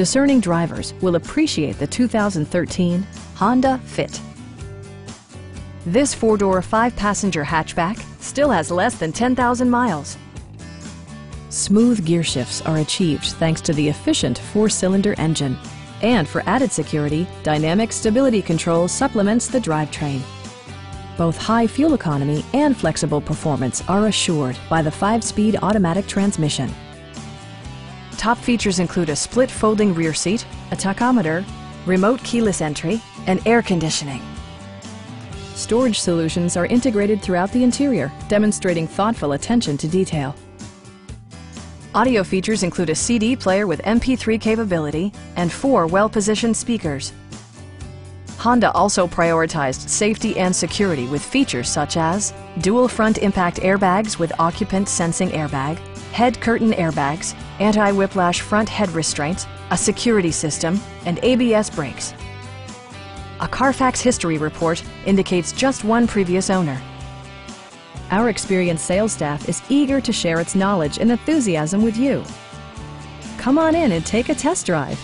discerning drivers will appreciate the 2013 Honda Fit. This four-door, five-passenger hatchback still has less than 10,000 miles. Smooth gear shifts are achieved thanks to the efficient four-cylinder engine. And for added security, Dynamic Stability Control supplements the drivetrain. Both high fuel economy and flexible performance are assured by the 5-speed automatic transmission. Top features include a split folding rear seat, a tachometer, remote keyless entry, and air conditioning. Storage solutions are integrated throughout the interior, demonstrating thoughtful attention to detail. Audio features include a CD player with MP3 capability and four well-positioned speakers. Honda also prioritized safety and security with features such as dual front impact airbags with occupant sensing airbag, head curtain airbags, anti-whiplash front head restraints, a security system, and ABS brakes. A Carfax history report indicates just one previous owner. Our experienced sales staff is eager to share its knowledge and enthusiasm with you. Come on in and take a test drive.